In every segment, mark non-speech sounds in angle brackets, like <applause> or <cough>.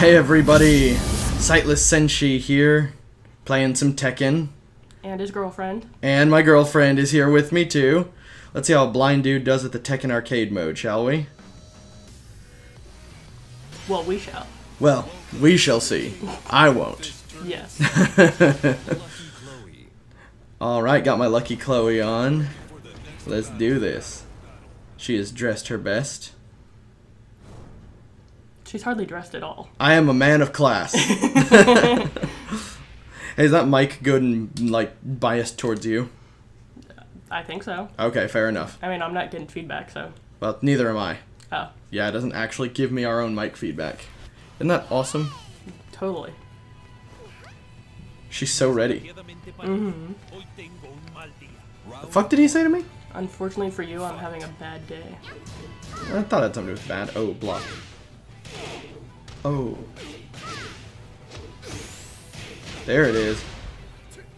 Hey everybody, Sightless Senshi here, playing some Tekken, And his girlfriend. and my girlfriend is here with me too. Let's see how a blind dude does at the Tekken arcade mode, shall we? Well, we shall. Well, we shall see. I won't. Yes. <laughs> Alright, got my lucky Chloe on. Let's do this. She is dressed her best. She's hardly dressed at all. I am a man of class. <laughs> <laughs> hey, is that mic good and, like, biased towards you? I think so. Okay, fair enough. I mean, I'm not getting feedback, so. Well, neither am I. Oh, Yeah, it doesn't actually give me our own mic feedback. Isn't that awesome? totally. She's so ready. Mm-hmm. The fuck did he say to me? Unfortunately for you, I'm having a bad day. I thought it had something to do with bad. Oh, block. Oh. There it is.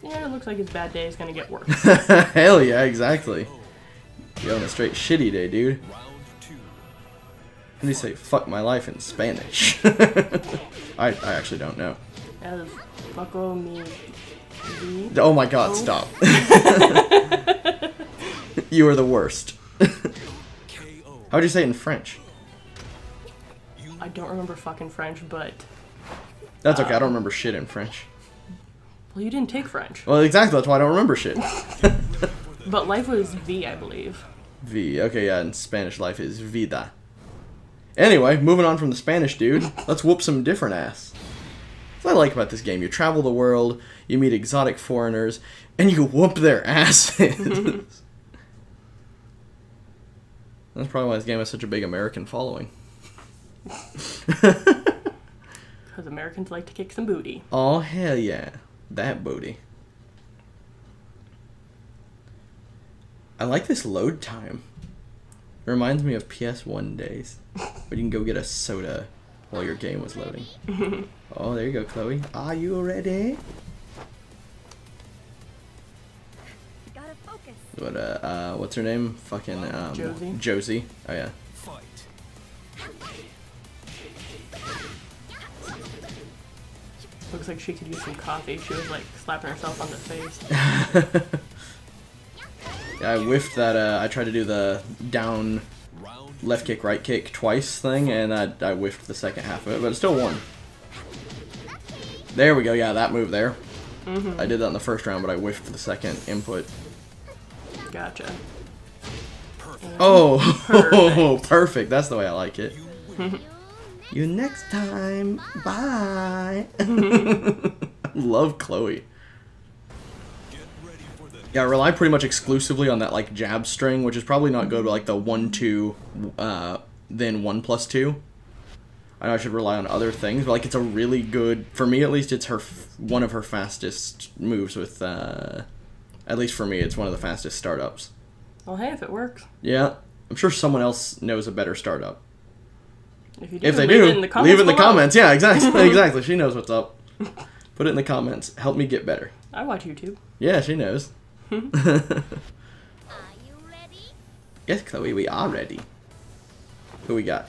Yeah, it looks like his bad day is gonna get worse. <laughs> Hell yeah, exactly. You're on a straight shitty day, dude. How do you say fuck my life in Spanish? <laughs> I, I actually don't know. Me. me. Oh my god, stop. <laughs> you are the worst. How'd you say it in French? I don't remember fucking French, but. That's okay, I don't um, remember shit in French. Well, you didn't take French. Well, exactly, that's why I don't remember shit. <laughs> But life was V, I believe. V. Okay, yeah, in Spanish life is vida. Anyway, moving on from the Spanish dude, let's whoop some different ass. What I like about this game, you travel the world, you meet exotic foreigners, and you whoop their asses. <laughs> That's probably why this game has such a big American following. Because Americans like to kick some booty. Oh hell yeah, that booty. I like this load time. It reminds me of PS1 days, but you can go get a soda while your game was loading. <laughs> oh, there you go, Chloe. Are you ready? Gotta focus. What uh, uh what's her name? Fucking um, Josie. Josie. Oh yeah. Looks like she could use some coffee. She was like slapping herself on the face. <laughs> Yeah, I whiffed that. Uh, I tried to do the down, left kick, right kick twice thing, and I, I whiffed the second half of it, but it still won. There we go. Yeah, that move there. I did that in the first round, but I whiffed the second input. Gotcha. Perfect. Oh, <laughs> Perfect. perfect. That's the way I like it. <laughs> you next time. Bye. <laughs> Love Chloe. Yeah, I rely pretty much exclusively on that like jab string, which is probably not good, but like the one two, uh, then one plus two. I know I should rely on other things, but like it's a really good for me at least. It's her f- one of her fastest moves with, uh, at least for me, it's one of the fastest startups. Well, hey, if it works. Yeah, I'm sure someone else knows a better startup. If you do, If they leave do, it in the comments leave it in the below. comments. Yeah, exactly. <laughs> exactly. She knows what's up. Put it in the comments. Help me get better. I watch YouTube. Yeah, she knows. <laughs> Are you ready? yes, Chloe, we are ready. Who we got?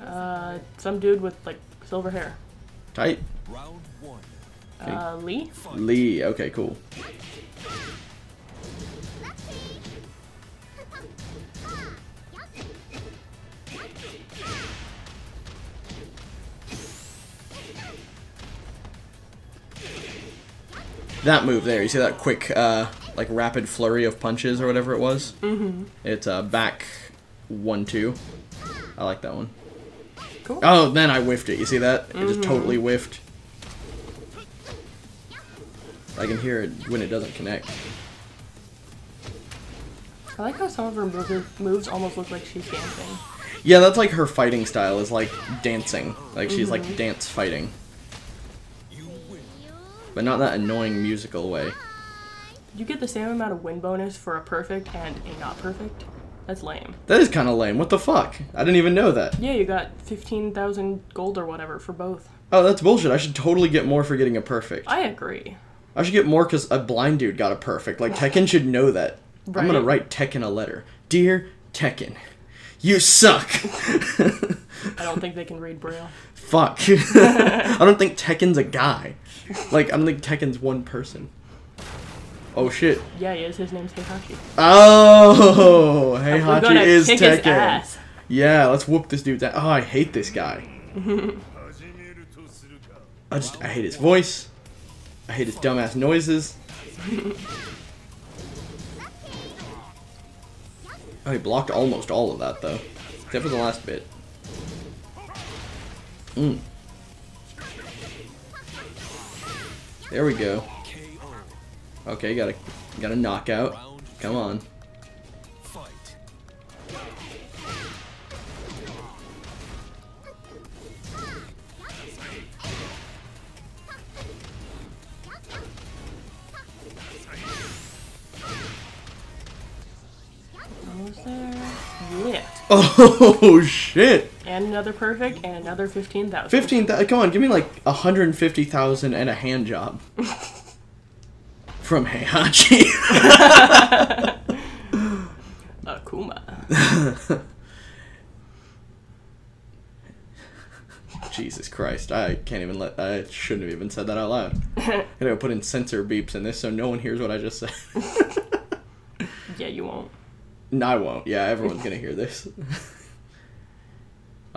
Uh, some dude with like silver hair. Tight. Round Uh, Lee. Lee. Okay, cool. That move there, you see that quick, uh, like rapid flurry of punches or whatever it was? Mm-hmm. It's uh, back one two. I like that one. Cool. Oh, then I whiffed it. You see that? It just totally whiffed. I can hear it when it doesn't connect. I like how some of her move- moves almost look like she's dancing. Yeah, that's like her fighting style is like dancing. Like she's like dance fighting. But not that annoying musical way. You get the same amount of win bonus for a perfect and a not perfect? That's lame. That is kind of lame. What the fuck? I didn't even know that. Yeah, you got 15,000 gold or whatever for both. Oh, that's bullshit. I should totally get more for getting a perfect. I agree. I should get more because a blind dude got a perfect. Like, Tekken <sighs> should know that. Right? I'm gonna write Tekken a letter. Dear Tekken, you suck. <laughs> I don't think they can read Braille. <laughs> Fuck. <laughs> I don't think Tekken's a guy. Like, I don't think Tekken's one person. Oh shit. Yeah, he is. His name's Heihachi. Oh, hey We're Hachi gonna is Tekken. Yeah, let's whoop this dude's ass. Oh, I hate this guy. <laughs> I just, I hate his voice. I hate his dumbass noises. Oh, he blocked almost all of that, though. Except for the last bit. Mm. There we go. Okay, got a, got a knockout. Come on. Fight. Almost there. Yeah. <laughs> Oh, shit. And another perfect, and another 15,000. 15 th- come on give me like 150000 and a hand job from heihachi <laughs> Akuma. <laughs> jesus christ i can't even let i shouldn't have even said that out loud i <laughs> gotta put in censor beeps in this so no one hears what i just said Yeah, you won't. no i won't yeah everyone's gonna hear this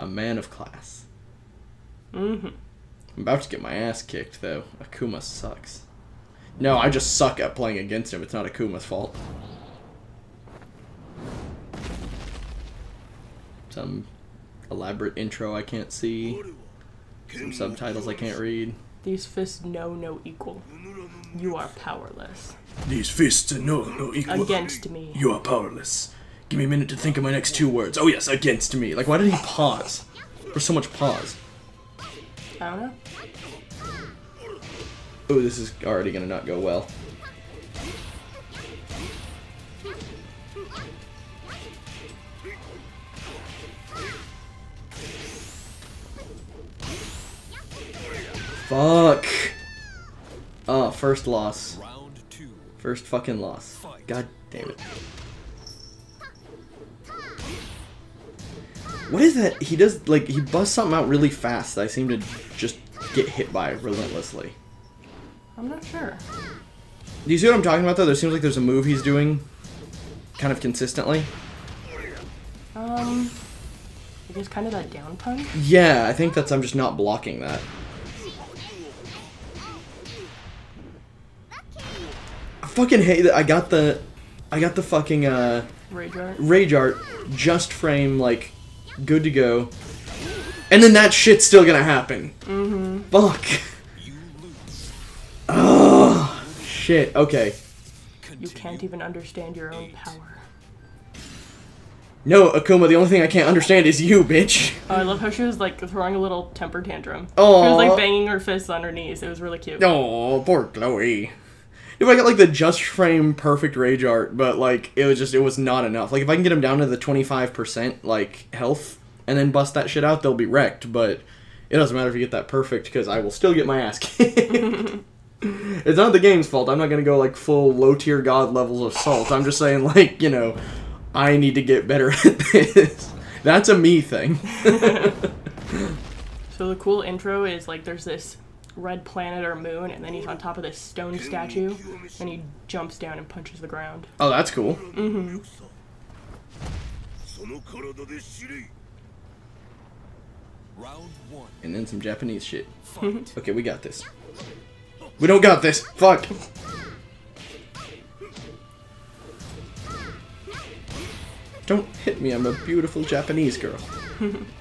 a man of class Mm-hmm. i'm about to get my ass kicked though akuma sucks no i just suck at playing against him it's not akuma's fault some elaborate intro I can't see, some subtitles I can't read. These fists know no equal. You are powerless. These fists are no, no equal. Against me. You are powerless. Give me a minute to think of my next two words. Oh yes, against me. Like, why did he pause? There's so much pause. I don't know. Oh, this is already gonna not go well. Fuck. Oh, first loss. Round two. First fucking loss. God damn it. What is that? He does, like, he busts something out really fast that I seem to just get hit by relentlessly. I'm not sure. Do you see what I'm talking about, though? There seems like there's a move he's doing kind of consistently. Um, I guess kind of that down punch. Yeah, I think that's, I'm just not blocking that. I fucking hate that I got the, I got the fucking, uh, Rage art. Rage Art, just frame, like, good to go. And then that shit's still gonna happen. Mm-hmm. Fuck. You lose. Oh, shit. Okay. You can't even understand your own power. No, Akuma, the only thing I can't understand is you, bitch. Oh, I love how she was like throwing a little temper tantrum. Oh. She was like banging her fists on her knees. It was really cute. Oh, poor Chloe. If I got like the just frame perfect rage art, but like it was just it was not enough. Like if I can get him down to the twenty five percent like health and then bust that shit out, they'll be wrecked. But it doesn't matter if you get that perfect because I will still get my ass kicked. <laughs> it's not the game's fault. I'm not gonna go like full low tier god levels of salt. I'm just saying like you know I need to get better <laughs> at this. That's a me thing. <laughs> So the cool intro is like there's this red planet or moon, and then he's on top of this stone statue, and he jumps down and punches the ground. Oh, that's cool. Mm-hmm. And then some Japanese shit. <laughs> okay, we got this. We don't got this. Fuck. Don't hit me, I'm a beautiful Japanese girl. <laughs>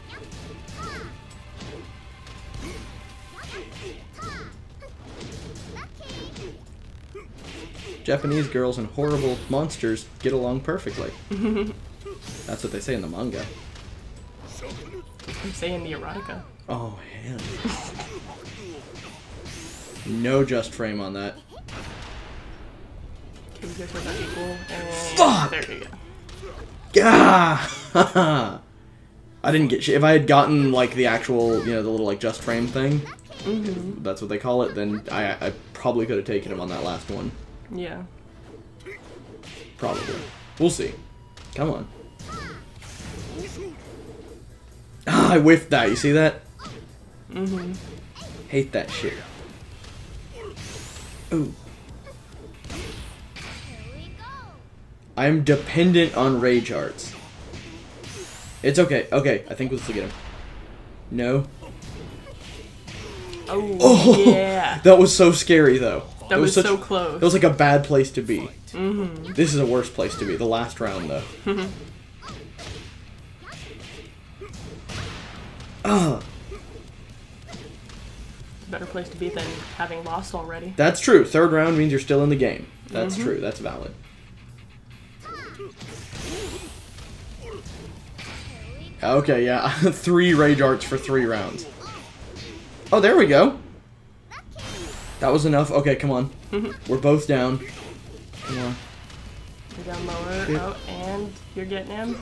Japanese girls and horrible monsters get along perfectly. <laughs> That's what they say in the manga. I'm saying the erotica. Oh, hell. no just frame on that. Guys are about equal. And Fuck! There you go. Gah! I didn't get shit. If I had gotten like the actual, you know, the little like just frame thing, mm-hmm. that's what they call it, then I, I probably could have taken him on that last one. Yeah. Probably. We'll see. Come on. Ah, I whiffed that. You see that? Mm-hmm. Hate that shit. Ooh. Here we go. I'm dependent on rage arts. It's okay. Okay, I think we'll still get him. No. Oh, <laughs> Oh, yeah. that was so scary though. That It was, such- so close. That was like a bad place to be. Mm-hmm. This is a worse place to be. The last round though. <laughs> Better place to be than having lost already. that's true. Third round means you're still in the game. That's Mm-hmm. true. That's valid. Okay, yeah. <laughs> three rage arts for three rounds. Oh, there we go. That was enough. Okay, come on. Mm-hmm. We're both down. Come on. You're down lower. Shit. Oh, and you're getting him.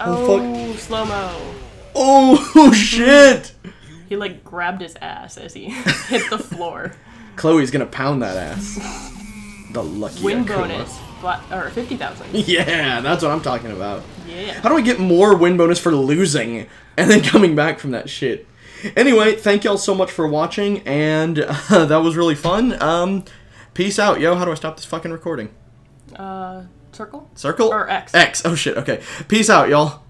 Oh, Oh, slow mo. Oh, <laughs> shit! He like grabbed his ass as he <laughs> hit the floor. Chloe's gonna pound that ass. <laughs> The lucky Win Akuma. bonus, flat, or fifty thousand. Yeah, that's what I'm talking about. Yeah. How do I get more win bonus for losing and then coming back from that shit? Anyway, thank y'all so much for watching, and uh, <laughs> that was really fun. Um, peace out, yo. How do I stop this fucking recording? Uh, circle. Circle Or X. X. Oh shit. Okay. Peace out, y'all.